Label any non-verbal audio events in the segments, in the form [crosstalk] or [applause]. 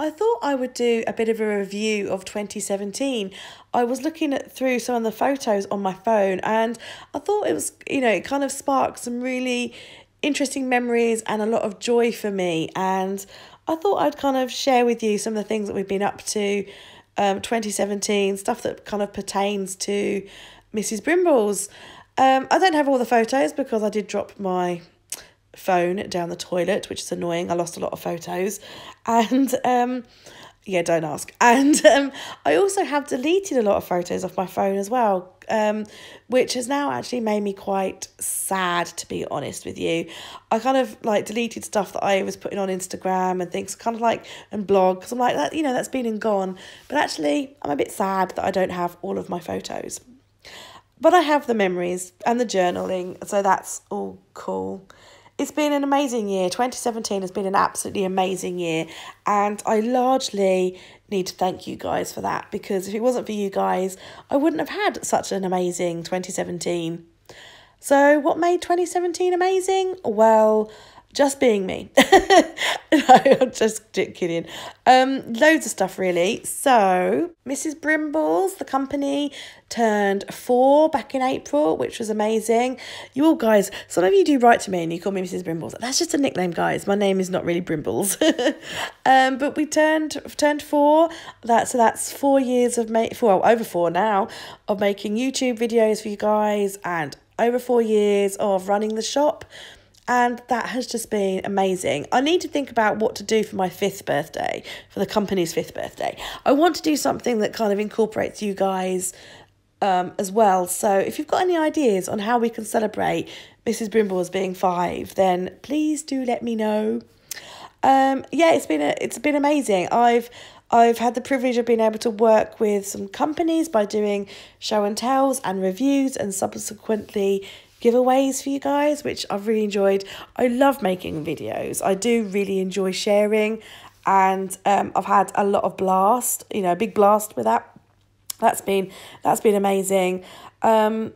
I thought I would do a bit of a review of 2017. I was looking at through some of the photos on my phone and I thought it was, you know, it kind of sparked some really interesting memories and a lot of joy for me. And I thought I'd kind of share with you some of the things that we've been up to um 2017, stuff that kind of pertains to Mrs. Brimbles. Um, I don't have all the photos because I did drop my phone down the toilet, which is annoying. I lost a lot of photos. And um, yeah, don't ask. [laughs] And um, I also have deleted a lot of photos off my phone as well, um, which has now actually made me quite sad, to be honest with you. I kind of like deleted stuff that I was putting on Instagram and things, kind of like, and blog, because I'm like, that, you know, that's been and gone. But actually, I'm a bit sad that I don't have all of my photos. But I have the memories and the journaling, so that's all cool it's been an amazing year. 2017 has been an absolutely amazing year. And I largely need to thank you guys for that because if it wasn't for you guys, I wouldn't have had such an amazing 2017. So, what made 2017 amazing? Well, just being me. [laughs] no, I'm just kidding. Um, loads of stuff really. So, Mrs. Brimbles, the company, turned four back in April, which was amazing. You all guys, some of you do write to me and you call me Mrs. Brimbles. That's just a nickname, guys. My name is not really Brimbles. [laughs] um, but we turned turned four. That so that's four years of make well over four now of making YouTube videos for you guys and over four years of running the shop and that has just been amazing. I need to think about what to do for my fifth birthday, for the company's fifth birthday. I want to do something that kind of incorporates you guys um, as well. So if you've got any ideas on how we can celebrate Mrs. Brimbles being five, then please do let me know. Um, yeah, it's been a, it's been amazing. I've I've had the privilege of being able to work with some companies by doing show and tells and reviews and subsequently giveaways for you guys, which I've really enjoyed. I love making videos. I do really enjoy sharing, and um, I've had a lot of blast. You know, a big blast with that. That's been that's been amazing. Um,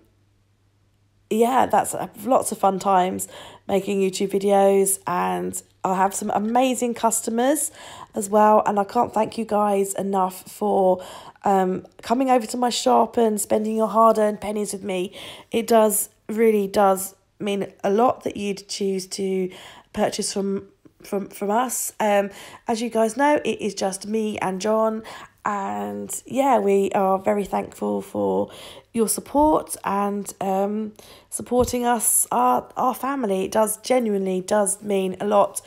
yeah, that's uh, lots of fun times making YouTube videos, and I have some amazing customers as well. And I can't thank you guys enough for um, coming over to my shop and spending your hard earned pennies with me. It does really does mean a lot that you'd choose to purchase from from from us. Um, as you guys know, it is just me and John, and yeah, we are very thankful for your support and um supporting us, our our family. It does genuinely does mean a lot,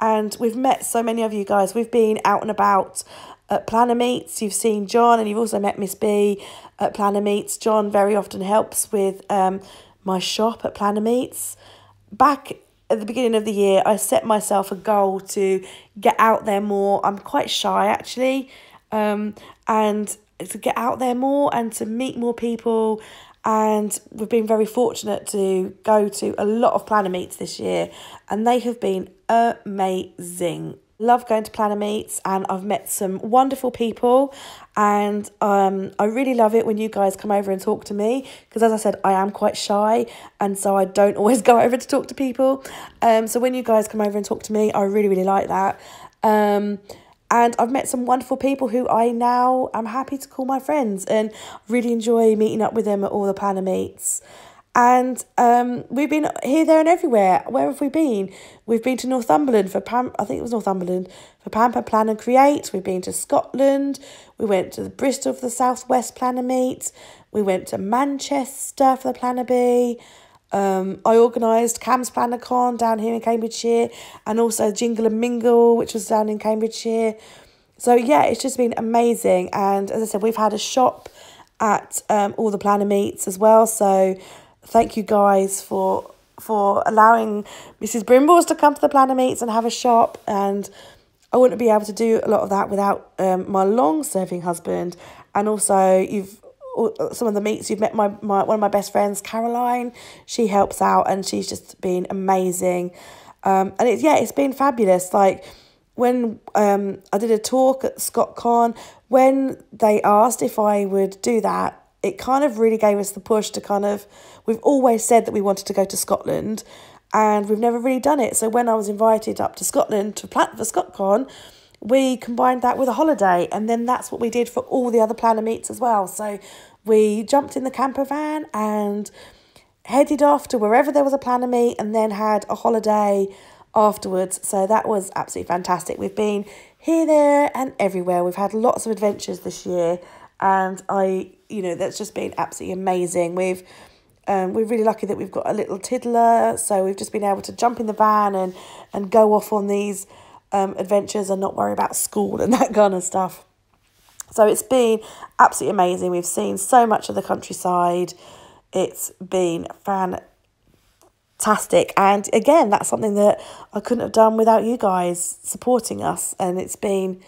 and we've met so many of you guys. We've been out and about at planner meets. You've seen John, and you've also met Miss B at planner meets. John very often helps with um my shop at Planner Meets. Back at the beginning of the year, I set myself a goal to get out there more. I'm quite shy actually, um, and to get out there more and to meet more people. And we've been very fortunate to go to a lot of planner meets this year, and they have been amazing. Love going to planner meets, and I've met some wonderful people. And um, I really love it when you guys come over and talk to me because, as I said, I am quite shy, and so I don't [laughs] always go over to talk to people. Um, so when you guys come over and talk to me, I really really like that. Um, and I've met some wonderful people who I now am happy to call my friends, and really enjoy meeting up with them at all the planner meets. And um, we've been here, there, and everywhere. Where have we been? We've been to Northumberland for Pam. I think it was Northumberland for Pamper Plan and Create. We've been to Scotland. We went to the Bristol for the Southwest Planner Meet. We went to Manchester for the Planner Bee. Um, I organised Cam's Planner Con down here in Cambridgeshire, and also Jingle and Mingle, which was down in Cambridgeshire. So yeah, it's just been amazing. And as I said, we've had a shop at um, all the planner meets as well. So thank you guys for for allowing Mrs. Brimbles to come to the planner meets and have a shop and I wouldn't be able to do a lot of that without um, my long serving husband. And also you've some of the meets you've met my, my one of my best friends Caroline. She helps out and she's just been amazing. Um, and it's yeah it's been fabulous. Like when um, I did a talk at ScotCon when they asked if I would do that it kind of really gave us the push to kind of we've always said that we wanted to go to Scotland and we've never really done it. So when I was invited up to Scotland to plan for ScotCon, we combined that with a holiday, and then that's what we did for all the other planner meets as well. So we jumped in the camper van and headed off to wherever there was a planner meet, and then had a holiday afterwards. So that was absolutely fantastic. We've been here, there, and everywhere. We've had lots of adventures this year, and I, you know, that's just been absolutely amazing. We've um, we're really lucky that we've got a little tiddler, so we've just been able to jump in the van and and go off on these um, adventures and not worry about school and [laughs] that kind of stuff. So it's been absolutely amazing. We've seen so much of the countryside. It's been fantastic. And again, that's something that I couldn't have done without you guys supporting us. And it's been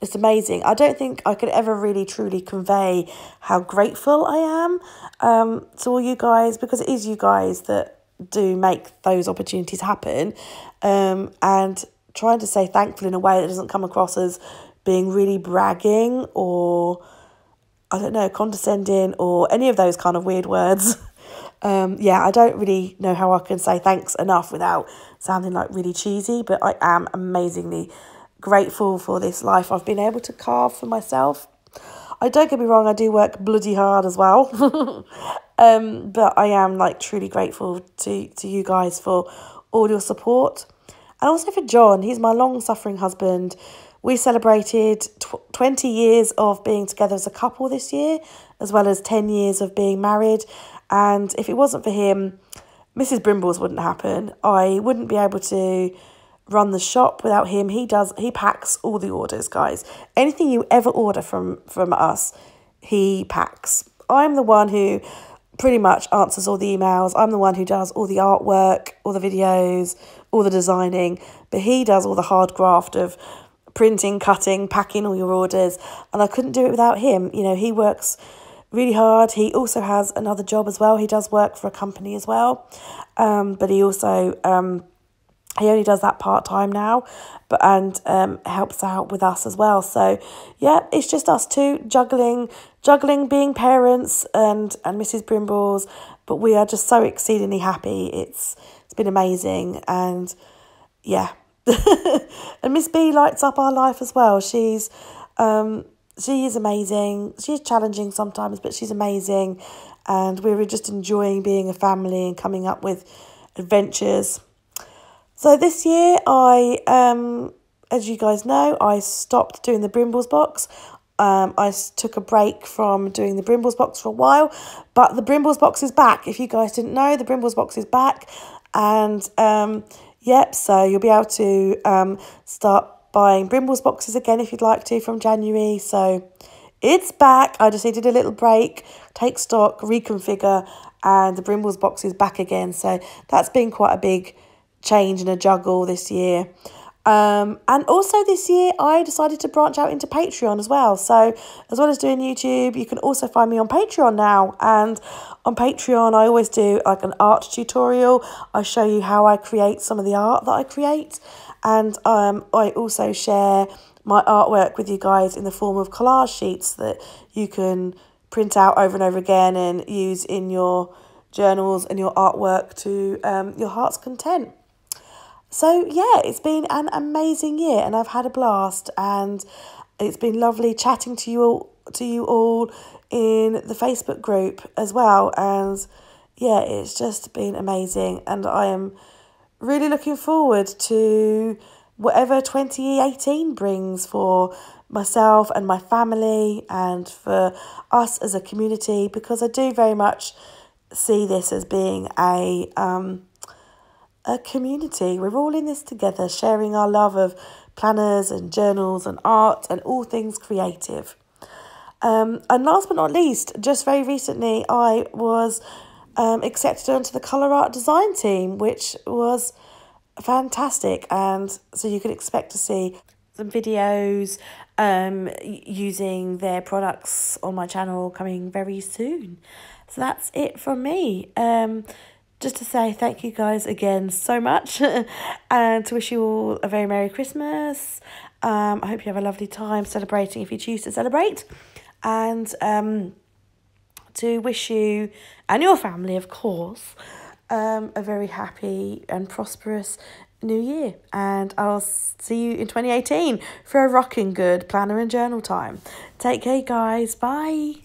it's amazing. I don't think I could ever really truly convey how grateful I am um, to all you guys because it is you guys that do make those opportunities happen. Um, and trying to say thankful in a way that doesn't come across as being really bragging or I don't know, condescending or any of those kind of weird words. [laughs] um, yeah, I don't really know how I can say thanks enough without sounding like really cheesy, but I am amazingly grateful for this life I've been able to carve for myself. I don't get me wrong, I do work bloody hard as well. [laughs] um, but I am like truly grateful to, to you guys for all your support. And also for John, he's my long suffering husband. We celebrated tw 20 years of being together as a couple this year, as well as 10 years of being married. And if it wasn't for him, Mrs. Brimbles wouldn't happen. I wouldn't be able to run the shop without him. He does he packs all the orders, guys. Anything you ever order from from us, he packs. I'm the one who pretty much answers all the emails. I'm the one who does all the artwork, all the videos, all the designing, but he does all the hard graft of printing, cutting, packing all your orders, and I couldn't do it without him. You know, he works really hard. He also has another job as well. He does work for a company as well, um, but he also um, he only does that part time now, but and um, helps out with us as well. So yeah, it's just us two juggling, juggling being parents and and Mrs. Brimbles. But we are just so exceedingly happy. It's it's been amazing, and yeah, [laughs] and Miss B lights up our life as well. She's um she is amazing. She's challenging sometimes, but she's amazing, and we were just enjoying being a family and coming up with adventures so this year, I, um, as you guys know, I stopped doing the Brimbles box. Um, I took a break from doing the Brimbles box for a while, but the Brimbles box is back. If you guys didn't know, the Brimbles box is back, and um, yep, so you'll be able to um, start buying Brimbles boxes again if you'd like to from January. So it's back. I just needed a little break, take stock, reconfigure, and the Brimbles box is back again. So that's been quite a big change and a juggle this year. Um, and also this year, I decided to branch out into Patreon as well. So, as well as doing YouTube, you can also find me on Patreon now. And on Patreon, I always do like an art tutorial. I show you how I create some of the art that I create. And um, I also share my artwork with you guys in the form of collage sheets that you can print out over and over again and use in your journals and your artwork to um, your heart's content. So, yeah, it's been an amazing year and I've had a blast and it's been lovely chatting to you all, to you all in the Facebook group as well. And yeah, it's just been amazing and I am really looking forward to whatever 2018 brings for myself and my family and for us as a community because I do very much see this as being a um a community. We're all in this together, sharing our love of planners and journals and art and all things creative. Um, and last but not least, just very recently, I was um, accepted onto the colour art design team, which was fantastic. And so you could expect to see some videos um, using their products on my channel coming very soon. So that's it from me. Um, just to say thank you guys again so much [laughs] and to wish you all a very Merry Christmas. Um, I hope you have a lovely time celebrating if you choose to celebrate. And um, to wish you and your family, of course, um, a very happy and prosperous new year. And I'll see you in 2018 for a rocking good planner and journal time. Take care, guys. Bye.